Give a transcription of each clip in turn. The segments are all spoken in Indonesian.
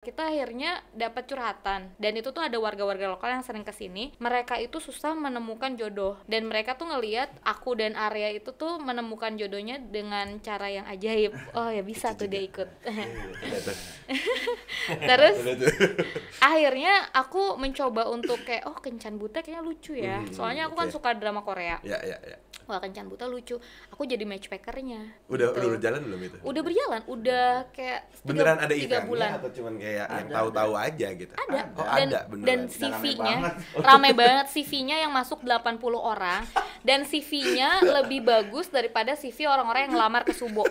kita akhirnya dapat curhatan dan itu tuh ada warga-warga lokal yang sering ke sini. Mereka itu susah menemukan jodoh dan mereka tuh ngelihat aku dan Arya itu tuh menemukan jodohnya dengan cara yang ajaib. Oh ya bisa tuh dia ikut. Terus akhirnya aku mencoba untuk kayak oh kencan buta kayaknya lucu ya. Hmm, soalnya aku kan suka drama Korea. Ya, ya, ya. Wah kencan buta lucu aku jadi matchmakernya Udah Gitu. udah berjalan belum itu? udah berjalan udah kayak tiga- Beneran ada tiga bulan atau cuman kayak yang Ada, tahu-tahu aja gitu? ada Oh, dan ada beneran. dan CV-nya banget. rame banget CV-nya yang masuk 80 orang dan CV-nya lebih bagus daripada CV orang-orang yang ngelamar ke Subo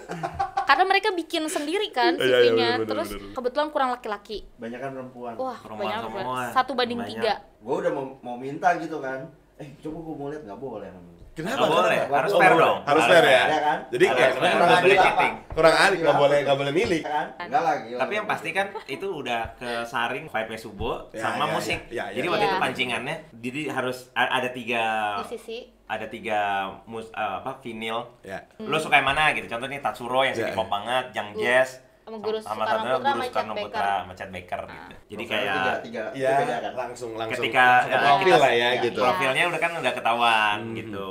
karena mereka bikin sendiri kan Iya, iya, CV-nya bener, bener, terus bener. kebetulan kurang laki-laki banyak kan perempuan wah Perempuan banyak semua. banget satu banding Banyak. tiga gue udah mau mau minta gitu kan eh coba gue mau lihat nggak boleh Kenapa? Nggak boleh, Kenapa? harus fair dong. Harus fair ya. Ya kan? Jadi kayak kurang Nggak adil cheating. Kurang adil, nggak boleh nggak boleh milih. Ya kan enggak gila Tapi yang pasti kan itu udah kesaring vibe Subo Ya, sama ya, musik. ya, ya, ya. Jadi waktu Ya. itu pancingannya, jadi harus ada tiga sisi ada tiga mus eh, apa vinil. Ya. Lo suka yang mana gitu? Contohnya Tatsuro yang Ya, sini ya. pop banget, yang jazz sama Guru sama Soekarno Putra Guru sama Soekarno Putra, sama Baker Ah. gitu. Jadi Profil tiga kayak tiga Ya, beda kan langsung langsung ketika langsung ya, profil lah ya ya, gitu. profilnya udah kan udah ketahuan Hmm. gitu.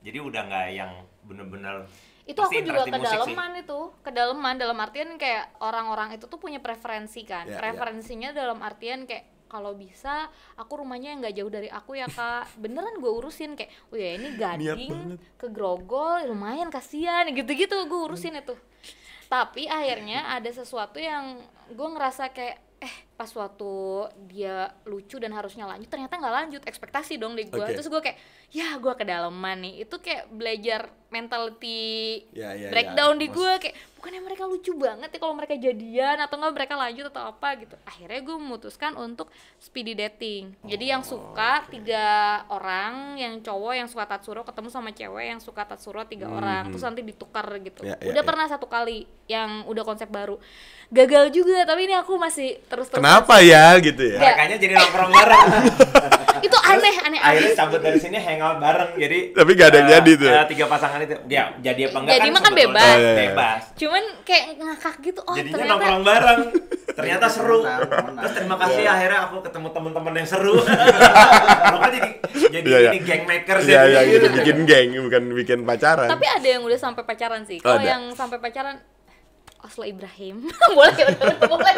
Jadi udah nggak yang bener-bener itu pasti aku juga sih. kedalaman itu kedalaman dalam artian kayak orang-orang itu tuh punya preferensi kan Ya, ya. preferensinya dalam artian kayak kalau bisa aku rumahnya yang nggak jauh dari aku ya kak beneran gue urusin kayak oh ya ini gading ke grogol lumayan kasihan gitu-gitu gue urusin itu tapi akhirnya ada sesuatu yang gue ngerasa kayak eh pas waktu dia lucu dan harusnya lanjut ternyata nggak lanjut ekspektasi dong di gue Oke. terus gue kayak ya gue kedalaman nih. Itu kayak belajar mentality Ya, ya, ya. breakdown di Mas- gue kayak bukannya mereka lucu banget ya kalau mereka jadian atau enggak mereka lanjut atau apa gitu. Akhirnya gue memutuskan untuk speedy dating. Jadi yang suka tiga orang yang cowok yang suka tatsuro ketemu sama cewek yang suka tatsuro tiga orang terus nanti ditukar gitu. Ya, ya, udah ya. pernah satu kali yang udah konsep baru. Gagal juga tapi ini aku masih terus terus Kenapa ya gitu ya? Nggak. Makanya jadi nongkrong bareng. itu aneh aneh Akhirnya cabut dari sini hangout bareng. Jadi Tapi nggak ada yang jadi tuh. eh, tiga pasangan itu dia jadi apa enggak Jadi mah kan sebetulnya bebas. Oh, iya, iya. Bebas. cuman kayak ngakak gitu oh Jadinya ternyata nongkrong bareng. Ternyata seru. Terus terima kasih akhirnya aku ketemu teman-teman yang seru. Kan jadi jadi Iya, iya. ini makers Iya, jadi. iya gitu bikin geng, bukan bikin pacaran. tapi ada yang udah sampai pacaran sih Oh, kalau yang sampai pacaran Oslo Ibrahim. Boleh udah udah boleh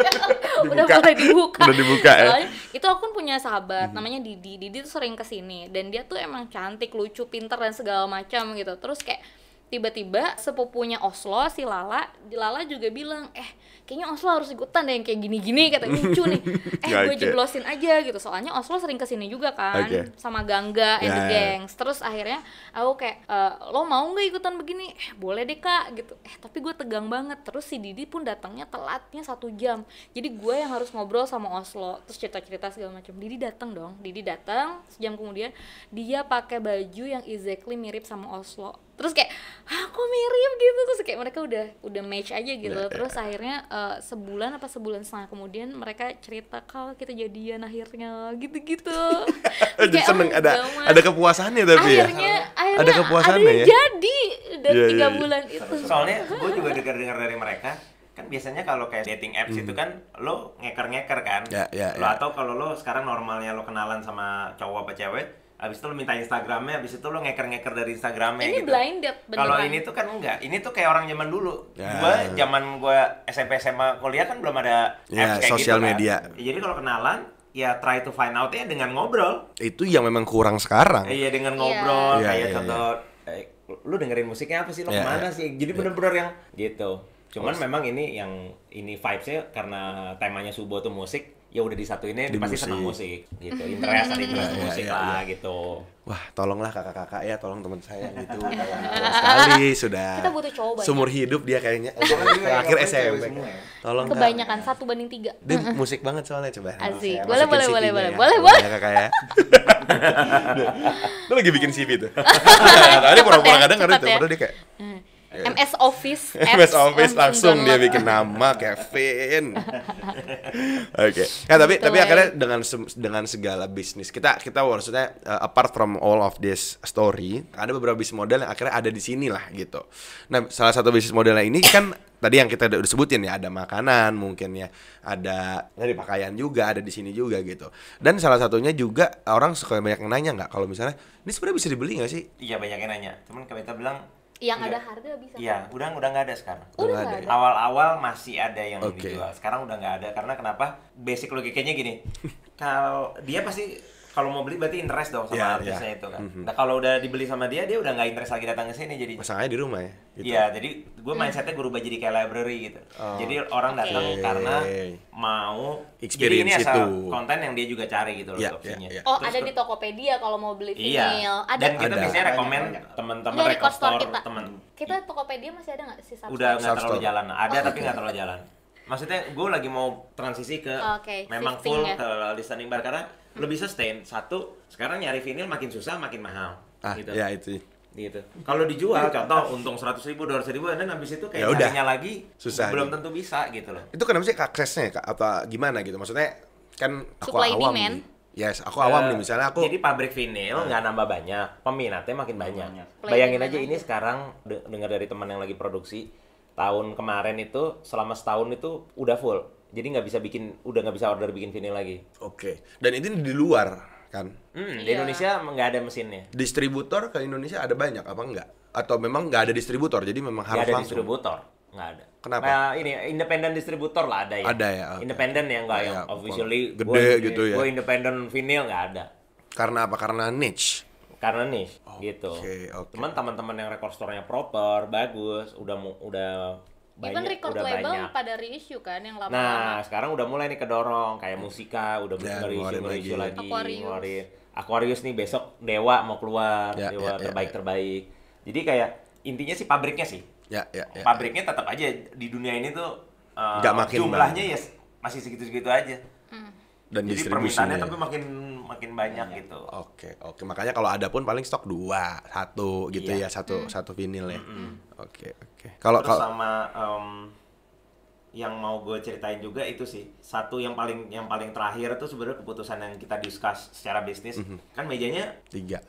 udah boleh dibuka. Udah dibuka, ya. Soalnya itu aku kan punya sahabat namanya Didi. Didi tuh sering ke sini. Dan dia tuh emang cantik lucu pinter dan segala macam gitu. Terus kayak tiba-tiba sepupunya Oslo si Lala Lala juga bilang eh kayaknya Oslo harus ikutan deh yang kayak gini-gini kata lucu nih. Eh gue jeblosin aja gitu. Soalnya Oslo sering ke sini juga kan Oke. sama Gangga and the Ya, ya. Gangs. Terus akhirnya aku kayak "Eh, lo mau nggak ikutan begini? Eh boleh deh kak gitu. Eh tapi gue tegang banget. Terus si Didi pun datangnya telatnya satu jam. Jadi gue yang harus ngobrol sama Oslo terus cerita-cerita segala macam. Didi datang dong. Didi datang sejam kemudian dia pakai baju yang exactly mirip sama Oslo terus kayak ah kok mirip gitu terus kayak mereka udah udah match aja gitu Ya, ya. terus akhirnya eh, sebulan apa sebulan setengah kemudian mereka cerita kalau kita jadian akhirnya gitu-gitu Jadi Kayak, seneng oh, ada gawat. ada kepuasannya tapi ya. akhirnya akhirnya Ada kepuasannya ada yang ya? jadi udah Iya, tiga iya. bulan itu Soalnya gue juga dengar-dengar dari mereka kan biasanya kalau kayak dating apps itu kan lo ngeker-ngeker kan. Hmm. Ya, ya, lo ya. atau kalau lo sekarang normalnya lo kenalan sama cowok apa cewek, habis itu lo minta Instagramnya, habis itu lo ngeker-ngeker dari Instagramnya ini gitu. blind date Kalau ini tuh kan enggak, ini tuh kayak orang zaman dulu. Ya. Gua zaman gua SMP SMA kuliah kan belum ada Ya, apps kayak sosial gitu kan. media. Ya, jadi kalau kenalan ya try to find out-nya dengan ngobrol. Itu yang memang kurang sekarang. Iya dengan Iya. ngobrol Iya, kayak iya, contoh eh, lu dengerin musiknya apa sih lo Iya, ke mana iya. sih jadi bener-bener yang gitu cuman memang ini yang ini vibesnya karena temanya subo tuh musik ya udah disatuinnya Di pasti musik. senang musik gitu interest ada interest Iya, musik iya, lah iya. gitu Wah, tolonglah kakak-kakak ya, tolong teman saya gitu. Sekali sudah. Kita butuh cowok banyak. Sumur hidup dia kayaknya. Terakhir SMP. ya? Tolong kebanyakan satu banding tiga Dia musik banget soalnya coba. Asik. Boleh, masukin boleh, boleh, ya. boleh. Boleh, boleh. Ya, kakak ya. Lu lagi bikin CV tuh. Tadi pura-pura kadang ya, cepet itu, ya. padahal dia kayak Hmm. MS Office MS Office langsung dia bikin nama Kevin. Oke. Ya tapi Gitu, tapi Wei. akhirnya dengan dengan segala bisnis kita kita maksudnya uh, apart from all of this story ada beberapa bisnis model yang akhirnya ada di sini lah gitu. Nah salah satu bisnis modelnya ini kan tadi yang kita udah sebutin ya ada makanan mungkin ya ada dari pakaian juga ada di sini juga gitu. Dan salah satunya juga orang suka banyak yang nanya nggak kalau misalnya ini sebenarnya bisa dibeli nggak sih? Iya banyak yang nanya. Cuman kita bilang yang ada harga bisa Iya, udah udah nggak ada sekarang. udah nggak ada ya? Awal-awal masih ada yang Oke. dijual. Sekarang udah nggak ada karena kenapa? Basic logikanya gini. kalau dia pasti kalau mau beli berarti interest dong sama Iya, artisnya iya. itu kan. Mhm. Nah kalau udah dibeli sama dia, dia udah nggak interest lagi datang ke sini jadi. Pasangnya di rumah ya. Gitu. Iya, jadi gue mindsetnya gue rubah jadi kayak library gitu. Oh. Jadi orang datang karena mau Experience jadi ini asal itu. konten yang dia juga cari gitu loh Iya, opsinya. iya, iya. oh Terus ada di Tokopedia kalau mau beli Iya. vinyl ada Dan kita Ada. biasanya rekomen Banyak. teman-teman Dari record store, kita. teman kita Tokopedia masih ada nggak sih udah nggak terlalu jalan. Ada Oh, tapi nggak terlalu jalan. Maksudnya gue lagi mau transisi ke Oke, memang full ya. ke listening bar karena lebih sustain. Satu, sekarang nyari vinyl makin susah, makin mahal. Ah, gitu. ya itu. gitu. Kalau dijual, contoh untung 100 ribu, 200 ribu, dan habis itu Ya kayak udah. nyarinya lagi Susah belum gitu. tentu bisa gitu loh. Itu kenapa sih aksesnya Kak? Apa gimana gitu? Maksudnya kan aku Supply awam demand. nih. Yes, aku awam Eh, nih misalnya aku Jadi pabrik vinyl nggak nambah banyak, peminatnya makin banyak. banyak. Play Bayangin aja aja. ini sekarang de- dengar dari teman yang lagi produksi tahun kemarin itu selama setahun itu udah full. Jadi nggak bisa bikin, udah nggak bisa order bikin vinyl lagi. Oke. Dan itu di luar kan. Hmm, di Iya. Indonesia nggak ada mesinnya. Distributor ke Indonesia ada banyak apa enggak? Atau memang nggak ada distributor jadi memang Nggak harus ada langsung. distributor, nggak ada. Kenapa? Nah, ini independen distributor lah ada ya. Ada ya, oke. Independen ya nggak Ya, yang ya, officially gede gua- gitu ya. Gue independen vinyl nggak ada. Karena apa? Karena niche. karena nih gitu. oke. Cuman teman-teman yang record store-nya proper, bagus, udah mu- udah Even banyak, record udah label banyak. pada reissue kan yang Nah, lama-lama. sekarang udah mulai nih kedorong kayak musika udah Ya, nge-reissue, ngeluarin nge-reissue lagi. lagi, Aquarius. ngeluarin. Aquarius nih besok Dewa mau keluar, Ya, Dewa ya, ya, terbaik ya. terbaik. Jadi kayak intinya sih pabriknya sih. Ya, ya, ya. Pabriknya tetap aja di dunia ini tuh uh, makin jumlahnya banyak. ya masih segitu-segitu aja. Dan Jadi distribusinya. permintaannya tapi makin makin banyak gitu. Oke, oke. Makanya kalau ada pun paling stok dua, satu gitu Iya. ya, satu satu vinil ya. Oke, oke. Kalau Terus kalau sama em, yang mau gue ceritain juga itu sih satu yang paling yang paling terakhir tuh sebenarnya keputusan yang kita discuss secara bisnis Mhm. kan mejanya tiga.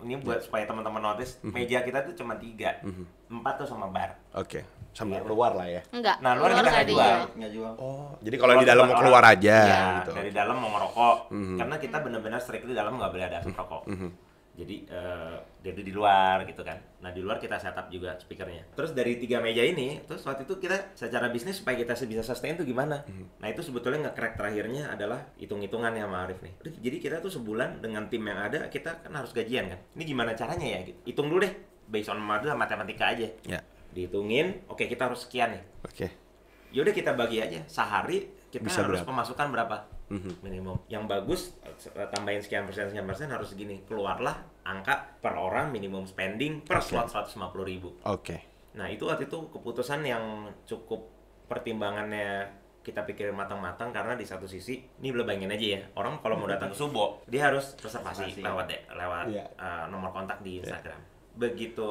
Ini buat supaya teman-teman notice Mhm. meja kita tuh cuma tiga empat tuh sama bar Oke, sama Iya. luar lah ya. Enggak. Nah, luar kita nggak jual. nggak jual Oh, jadi kalau di dalam mau orang- keluar aja Iya, gitu. dari dalam mau ngerokok Mhm. karena kita benar-benar strict di dalam nggak boleh ada asap rokok Mhm. Jadi eh, jadi di luar gitu kan. Nah di luar kita setup juga speakernya. Terus dari tiga meja ini terus waktu itu kita secara bisnis supaya kita bisa sustain tuh gimana? Mhm. nah itu sebetulnya nge-crack terakhirnya adalah hitung-hitungannya sama Arif nih. Jadi kita tuh sebulan dengan tim yang ada kita kan harus gajian kan? Ini gimana caranya ya? Hitung dulu deh based on matematika matematika aja. Ya. dihitungin oke kita harus sekian nih. Oke. yaudah kita bagi aja sehari kita Bisa harus berapa? pemasukan berapa Mhm. minimum yang bagus eh, tambahin sekian persen sekian persen harus segini keluarlah angka per orang minimum spending per Oke. slot 150 ribu Oke. nah itu waktu itu keputusan yang cukup pertimbangannya kita pikirin matang-matang karena di satu sisi ini bayangin aja ya orang kalau mau datang ke Subo dia harus reservasi Reservasi. lewat deh lewat Iya. eh, nomor kontak di Instagram begitu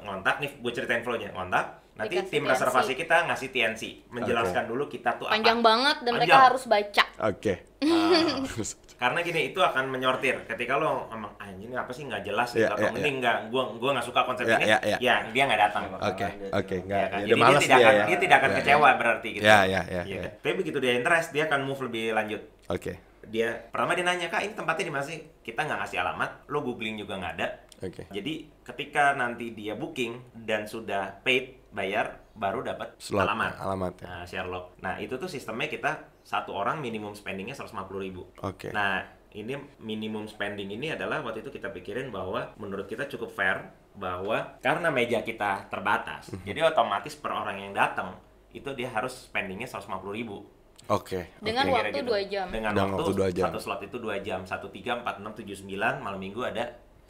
ngontak nih gue ceritain flow-nya ngontak nanti Dikasih tim TNC. reservasi kita ngasih TNC menjelaskan dulu kita tuh apa Panjang banget dan mereka Panjang. harus baca. Oke. Ah, karena gini itu akan menyortir ketika lo emang ah ini apa sih nggak jelas gitu Iya, atau iya, mending nggak gua gua nggak suka konsep Iya, ini iya, iya. ya dia nggak datang Oke, oke. Enggak, Ya kan? ya, Jadi malas dia tidak dia akan ya. dia tidak akan ya. kecewa berarti gitu Ya, ya, ya, tapi begitu dia interest dia akan move lebih lanjut Oke. dia pertama dia nanya kak ini tempatnya di mana sih kita nggak ngasih alamat lo googling juga nggak ada Oke. jadi ketika nanti dia booking dan sudah paid bayar baru dapat alamat alamat ya. nah, Sherlock nah itu tuh sistemnya kita satu orang minimum spendingnya 150.000 ribu Oke. Nah, ini minimum spending ini adalah waktu itu kita pikirin bahwa menurut kita cukup fair bahwa karena meja kita terbatas, Mhm. jadi otomatis per orang yang datang itu dia harus spendingnya 150.000 ribu. Oke. Dengan oke. waktu dua jam. Dengan, Dengan waktu, waktu dua jam. satu slot itu 2 jam, 1 3 4 6 7 9 malam Minggu ada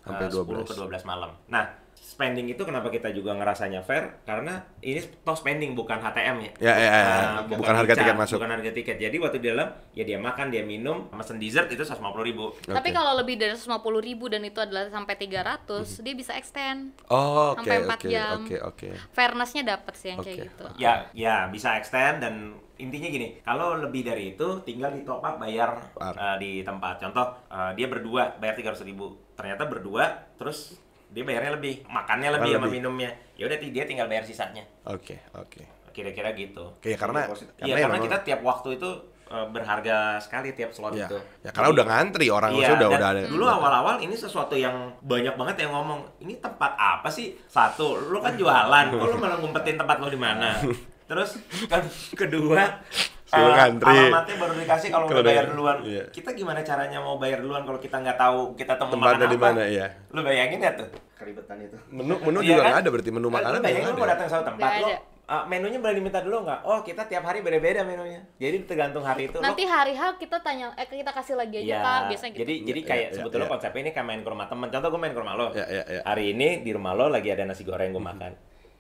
Sampai 10 12. ke 12 malam. Nah, spending itu kenapa kita juga ngerasanya fair karena ini toh spending bukan HTM ya. Ya, ya, ya. Nah, Bukan harga dicat, tiket masuk. Bukan harga tiket. Jadi waktu di dalam ya dia makan, dia minum, mesen dessert itu 150 ribu. Tapi Oke. kalau lebih dari 150 ribu dan itu adalah sampai 300, dia bisa extend. Oh, oke Sampai empat oke jam. oke oke. Fairnessnya dapet sih yang Oke. kayak gitu. Ya, ya bisa extend dan intinya gini, kalau lebih dari itu tinggal di top up bayar eh, di tempat. Contoh eh, dia berdua bayar 300 ribu, ternyata berdua terus dia bayarnya lebih, makannya lebih sama minumnya. Ya udah dia tinggal bayar sisanya. Oke oke. Kira-kira gitu. Oke ya karena Iya, karena emang- kita tiap waktu itu eh, berharga sekali tiap slot ya, itu. ya karena Jadi- udah ngantri orang Iya, udah udah ada. dulu awal-awal ini sesuatu yang banyak banget yang ngomong, ini tempat apa sih? Satu, lu kan jualan, kok lu malah ngumpetin tempat lu di mana? Terus kan kedua, Suruh eh, ngantri. alamatnya baru dikasih kalau udah bayar duluan. iya. Kita gimana caranya mau bayar duluan kalau kita nggak tahu kita temen Tempatnya makan di apa? mana ya? Lu bayangin ya tuh? keribetan itu Menu menu Iya juga kan? nggak ada berarti menu Lu makanan bayangin nggak lu mau datang satu tempat lo, ada. eh, menunya boleh diminta dulu nggak? Oh kita tiap hari beda-beda menunya. Jadi tergantung hari itu. lo- Nanti hari H kita tanya, eh kita kasih lagi aja Iya, kak, biasanya gitu. Jadi jadi Iya, kayak iya, sebetulnya iya. konsepnya ini kayak main ke rumah temen. Contoh gue main ke rumah lo. Iya, iya, iya. Hari ini di rumah lo lagi ada nasi goreng gue makan.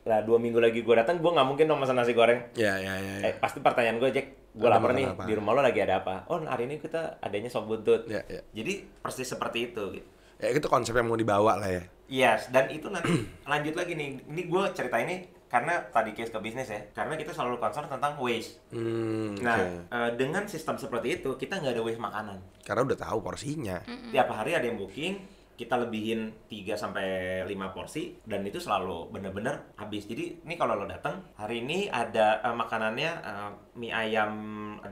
Lah dua minggu lagi gue datang gue nggak mungkin dong pesan nasi goreng. Ya ya ya. Eh pasti pertanyaan gue Jack, gue lapar nih apa? di rumah lo lagi ada apa? Oh hari ini kita adanya sop buntut. Ya, ya. Jadi persis seperti itu. Gitu. Ya itu konsep yang mau dibawa lah ya. Yes, dan itu nanti lanjut lagi nih. Ini gue cerita ini karena tadi case ke bisnis ya. Karena kita selalu concern tentang waste. Hmm, Nah, oke. eh, dengan sistem seperti itu kita nggak ada waste makanan. Karena udah tahu porsinya. tiap hari ada yang booking kita lebihin 3 sampai 5 porsi dan itu selalu bener-bener habis. Jadi ini kalau lo datang hari ini ada eh, makanannya eh, mie ayam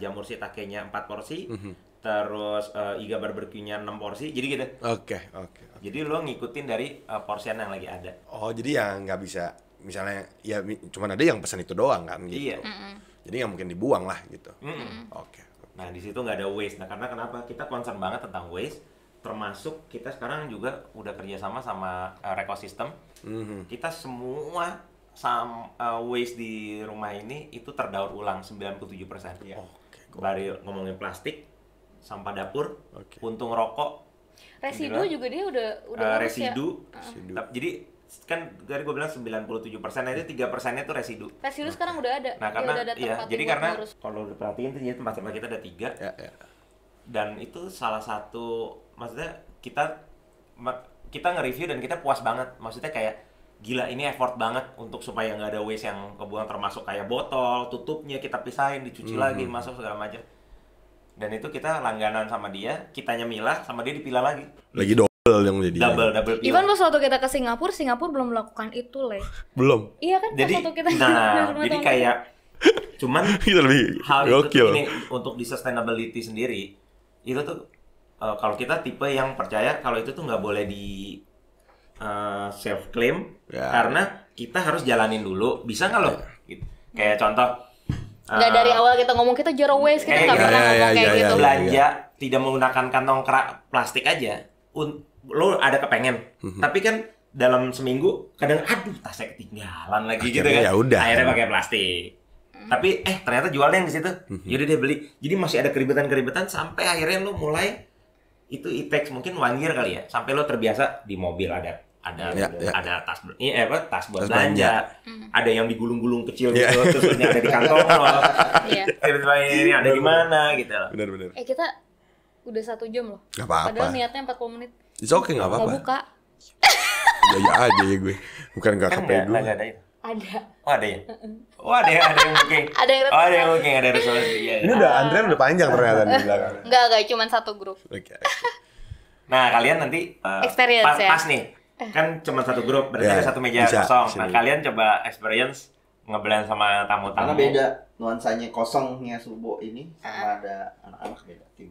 jamur shiitake-nya 4 porsi, terus eh, iga barbeque-nya 6 porsi. Jadi gitu. Oke oke. oke. Jadi lo ngikutin dari eh, porsian yang lagi ada. Oh jadi ya nggak bisa misalnya ya cuman ada yang pesan itu doang kan gitu. Iya. Jadi nggak mungkin dibuang lah gitu. Mm-mm. Oke. Nah, di situ nggak ada waste. Nah, karena kenapa? Kita concern banget tentang waste. Termasuk kita sekarang juga udah kerjasama sama uh, Recosystem. Mhm. Kita semua sam, uh, waste di rumah ini itu terdaur ulang 97%. Iya. Oke. gua- Dari ngomongin plastik, sampah dapur, Oke. puntung rokok, Residu Gila. juga dia udah udah uh, bagus ya. residu. Residu. Tap- Jadi kan dari gue bilang 97% nah itu 3 persennya itu residu. Residu sekarang udah ada. Nah dia karena udah ada iya, tempat jadi karena kalau lu perhatiin tuh jadi tempat-tempat kita ada tiga, Ya ya. dan itu salah satu maksudnya kita kita nge-review dan kita puas banget. Maksudnya kayak gila ini effort banget untuk supaya nggak ada waste yang kebuang termasuk kayak botol tutupnya kita pisahin dicuci lagi masuk segala macam. Dan itu kita langganan sama dia kitanya milah sama dia dipilah lagi. Lagi double yang jadi. double double pilah. Ivan pas waktu kita ke Singapura, Singapura belum melakukan itu, Le. Belum. Iya kan pas jadi waktu kita nah jadi kayak cuman Kita lebih hal itu ini untuk di sustainability sendiri itu tuh eh, kalau kita tipe yang percaya kalau itu tuh nggak boleh di self claim Ya. karena kita harus jalanin dulu bisa nggak loh Gitu. kayak contoh Nggak eh, dari awal kita ngomong kita zero waste, kita eh, nggak iya, pernah iya, ngomong iya, kayak iya, gitu. iya. belanja tidak menggunakan kantong kerak plastik aja un- lo ada kepengen Mhm. tapi kan dalam seminggu kadang aduh tasnya ketinggalan lagi gitu Akhirnya kan ya udah. akhirnya pakai plastik tapi eh ternyata jualnya yang di situ Mhm. yaudah deh beli jadi masih ada keribetan-keribetan sampai akhirnya lo mulai itu it takes mungkin one year kali ya sampai lo terbiasa di mobil ada ada Ya, ya. ada tas ber- iya apa tas buat Tas belanja, belanja. ada yang digulung-gulung kecil Ya. gitu terus ini ada di kantong lo Iya. tiba-tiba ini ada di mana gitu Bener bener. Eh kita udah satu jam loh. Gak apa-apa. Padahal niatnya 40 menit. It's okay nggak Mau apa-apa. buka? Ya ya aja ya gue. Bukan nggak kan ada itu Ada. oh ada ya oh ada yang ada yang booking Ada yang oh ada yang booking ada resolusi iya, Ini iya. udah antrean udah panjang ternyata di belakang. Enggak, enggak, cuma satu grup. Oke. nah kalian nanti uh, Experience, pas, ya? pas nih kan cuma satu grup berarti Ya, ada satu meja bisa, kosong nah kalian coba experience ngeblend sama tamu-tamu Karena beda nuansanya kosongnya subo ini sama ada anak-anak beda tim.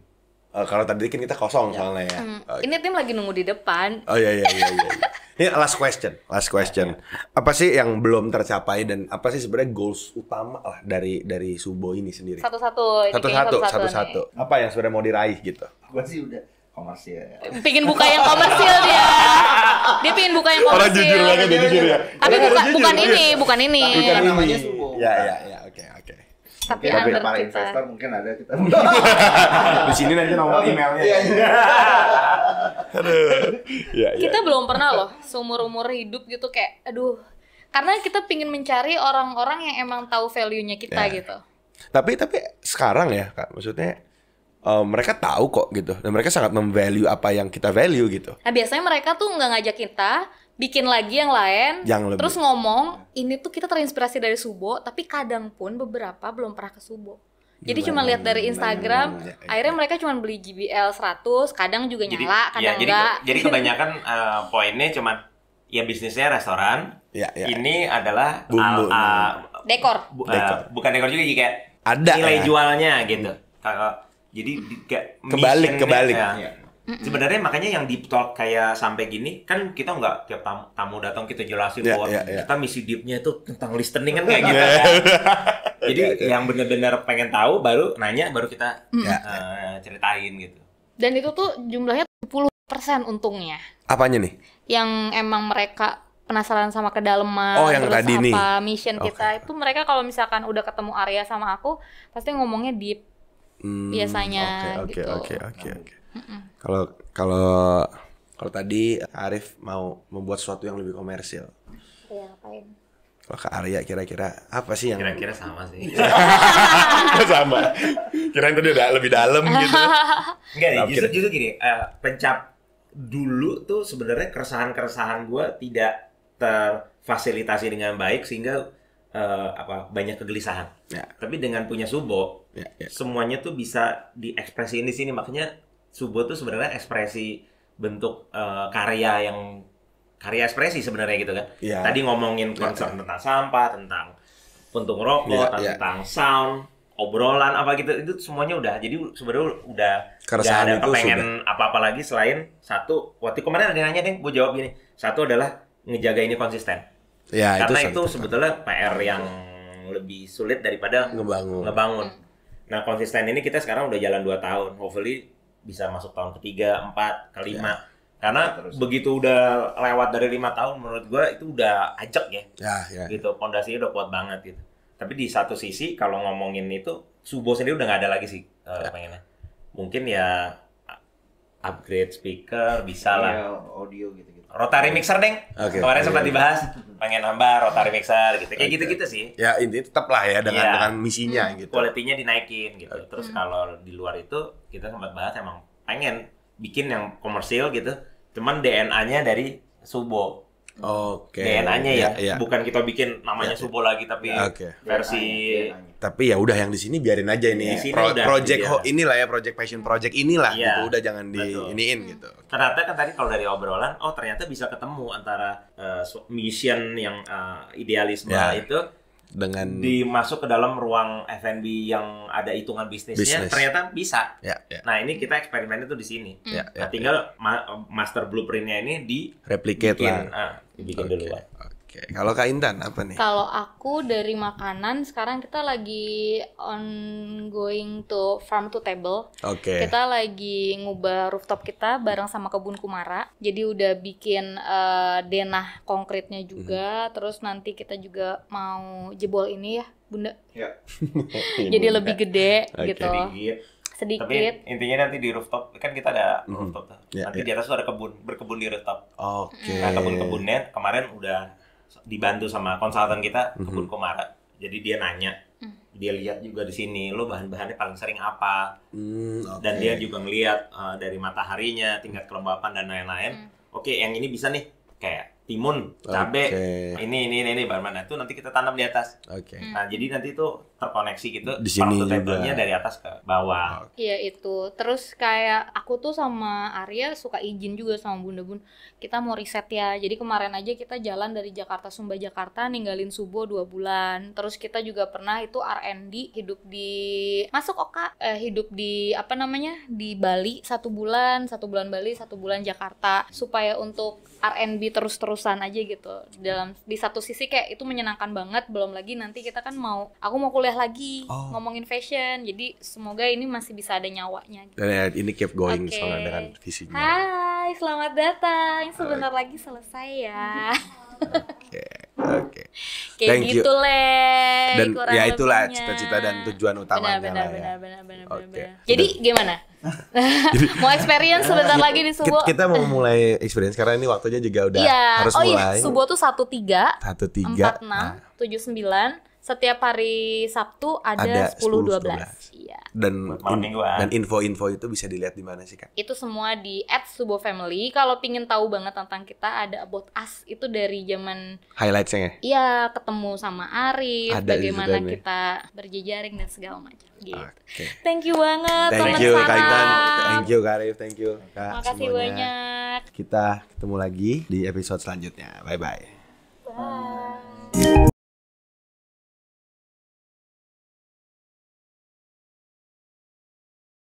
Eh, kalau tadi kan kita kosong Ya. soalnya ya. Hmm. Oke. Ini tim lagi nunggu di depan. Oh iya iya iya iya. iya. Ini last question, last question. Apa sih yang belum tercapai dan apa sih sebenarnya goals utama lah dari dari Subo ini sendiri? Satu-satu. Satu-satu, satu-satu. Apa yang sebenarnya mau diraih gitu? Gua sih udah komersil. Pingin buka yang komersil dia. Dia pingin buka yang komersil. Orang jujur banget, dia jujur ya. Tapi bukan ini, bukan ini. Bukan namanya Subo. Ya ya ya. Tapi Mungkin ada under para kita. investor mungkin ada kita. Di sini nanti nomor emailnya. Iya, iya. Iya, iya. kita belum pernah loh seumur umur hidup gitu kayak aduh karena kita pingin mencari orang-orang yang emang tahu value-nya kita Ya. gitu Tapi tapi sekarang ya kak, maksudnya eh, mereka tahu kok gitu dan mereka sangat memvalue apa yang kita value gitu. nah biasanya mereka tuh nggak ngajak kita bikin lagi yang lain Yang lebih. terus ngomong ini tuh kita terinspirasi dari Subo tapi kadang pun beberapa belum pernah ke Subo jadi cuma lihat dari Instagram Ya, ya, akhirnya mereka cuma beli JBL 100 kadang juga jadi nyala kadang ya, jadi enggak jadi kebanyakan eh, poinnya cuman ya bisnisnya restoran Ya, ya. ini adalah Bumbu. al- ah, dekor bu- eh, Dekor. bukan dekor juga kayak Ada, nilai ya. jualnya gitu kalau jadi Kebalik, kebalik. ya. Iya. Sebenarnya makanya yang deep talk kayak sampai gini kan kita nggak tiap tamu, tamu datang kita jelasin Ya, bahwa ya, ya. kita misi deepnya itu tentang listening kan kayak gitu kan. Jadi yang benar-benar pengen tahu baru nanya baru kita Ya, eh, ceritain gitu. dan itu tuh jumlahnya 70% untungnya Apanya nih? yang emang mereka penasaran sama kedalaman Oh, yang terus tadi apa nih. mission Oke. kita itu mereka kalau misalkan udah ketemu Arya sama aku pasti ngomongnya deep Hmm, biasanya Oke gitu. oke oke oke. Kalau kalau kalau tadi Arif mau membuat sesuatu yang lebih komersil. Iya, ngapain? Kalau ke Arya kira-kira apa sih yang Kira-kira sama sih. sama? Kirain tadi udah lebih dalam gitu. Enggak nih, Oke justru, justru gini, eh, pencap dulu tuh sebenarnya keresahan-keresahan gue tidak terfasilitasi dengan baik sehingga eh, apa banyak kegelisahan. Ya. Tapi dengan punya Subo, Ya, ya. semuanya tuh bisa diekspresiin di sini. Makanya Subo tuh sebenarnya ekspresi bentuk eh, karya yang karya ekspresi sebenarnya gitu kan. Iya. Tadi ngomongin concern tentang sampah, tentang puntung rokok, Iya, iya. tentang sound, obrolan apa gitu itu semuanya udah. Jadi sebenarnya udah Keresahan nggak ada kepengen apa-apa lagi selain satu. Waktu kemarin ada yang nanya deh, gue jawab gini. Satu adalah ngejaga ini konsisten. Ya, Karena itu itu, sebetulnya PR yang lebih sulit daripada Ngebangun. ngebangun. Nah konsisten ini kita sekarang udah jalan 2 tahun. Hopefully bisa masuk tahun ketiga, empat, kelima. Karena Terus. begitu udah lewat dari lima tahun, menurut gua itu udah ajak ya, Ya, ya. gitu. Pondasinya udah kuat banget gitu. Tapi di satu sisi kalau ngomongin itu, Subo sendiri udah nggak ada lagi sih eh, pengennya. Mungkin ya upgrade speaker bisa lah. Iya, audio gitu-gitu. Rotary mixer deng. Oke. Kemarin Oke. sempat dibahas, pengen nambah rotary mixer gitu. Kayak gitu-gitu sih. Ya, intinya tetap lah ya dengan Iya. dengan misinya gitu. Kualitinya dinaikin gitu. Terus kalau di luar itu kita sempat bahas emang pengen bikin yang komersil gitu. Cuman DNA-nya dari Subo. Oke. DNA-nya ya, ya. bukan kita bikin namanya Ya, Subo lagi tapi Oke. versi DNA-nya. Tapi ya udah yang di sini biarin aja ini. Sini Pro- udah, project iya. ho- inilah ya, project passion project inilah Iya. gitu. Udah jangan di Betul. iniin gitu. ternyata kan tadi kalau dari obrolan oh ternyata bisa ketemu antara eh, su- mission yang eh, idealisme Ya. itu Dengan dimasuk ke dalam ruang F&B yang ada hitungan bisnisnya Bisnis. ternyata bisa. ya, ya, Nah ini kita eksperimen itu di sini. ya, Nah, ya, tinggal ma- master blueprintnya ini dibikin, replicate lah. ah, dibikin Oke, duluan. Oke. Kalau Kak Intan apa nih? Kalau aku dari makanan sekarang kita lagi ongoing to farm to table. Oke. Kita lagi ngubah rooftop kita bareng sama kebun kumara. Jadi udah bikin eh, denah konkretnya juga. Terus nanti kita juga mau jebol ini ya, Bunda. Ya. Jadi lebih gede Oke. gitu. Sedikit. Sedikit. Tapi intinya nanti di rooftop kan kita ada Mhm. rooftop tuh. Ya, nanti ya. di atas tuh ada kebun, berkebun di rooftop. Oke. Nah kebun-kebunnya kemarin udah dibantu sama konsultan kita Mhm. kebun Komara. Jadi dia nanya, Hmm. dia lihat juga di sini, lo bahan-bahannya paling sering apa? Hmm, oke. Dan dia juga ngelihat uh, dari mataharinya, tingkat kelembapan dan lain-lain. Hmm. Oke, yang ini bisa nih, kayak timun, cabe, Oke. ini ini ini, ini bahan mana itu nanti kita tanam di atas. Oke. Nah jadi nanti itu terkoneksi gitu. Di sini juga. dari atas ke bawah. Iya itu. Terus kayak aku tuh sama Arya suka izin juga sama Bunda Bun. Kita mau riset ya. Jadi kemarin aja kita jalan dari Jakarta Sumba Jakarta ninggalin Subo dua bulan. Terus kita juga pernah itu R&D hidup di masuk Oka eh, hidup di apa namanya di Bali satu bulan satu bulan Bali satu bulan Jakarta supaya untuk R&B terus-terusan aja gitu dalam di satu sisi kayak itu menyenangkan banget belum lagi nanti kita kan mau aku mau kuliah lagi Oh. ngomongin fashion jadi semoga ini masih bisa ada nyawanya gitu. Dan ya, ini keep going Oke. soalnya dengan visinya. Hai selamat datang sebentar lagi selesai ya Oke. Oke. Kayak Thank you. gitu leh. Dan ya itulah cita-cita dan tujuan utamanya benar, benar, lah ya. benar, benar, benar, benar, Oke. benar. Jadi gimana? mau experience sebentar lagi di Subo? Kita, mau mulai experience karena ini waktunya juga udah Iya. harus oh iya, mulai. Subo tuh satu tiga, Satu tiga. empat enam, nah, tujuh sembilan. Setiap hari Sabtu Ada ada sepuluh dua 10, belas. Iya. dan Buat malam in- dan info-info itu bisa dilihat di mana sih kak? Itu semua di @subo family. Kalau pingin tahu banget tentang kita ada about us itu dari zaman Highlightsnya ya? Iya, ketemu sama Arif, Ada bagaimana kita berjejaring dan segala macam gitu. Oke. Thank you banget Thank you Kak. Intan, thank you Kak Arif, thank you Kak Makasih semuanya. banyak. Kita ketemu lagi di episode selanjutnya. Bye bye. Bye.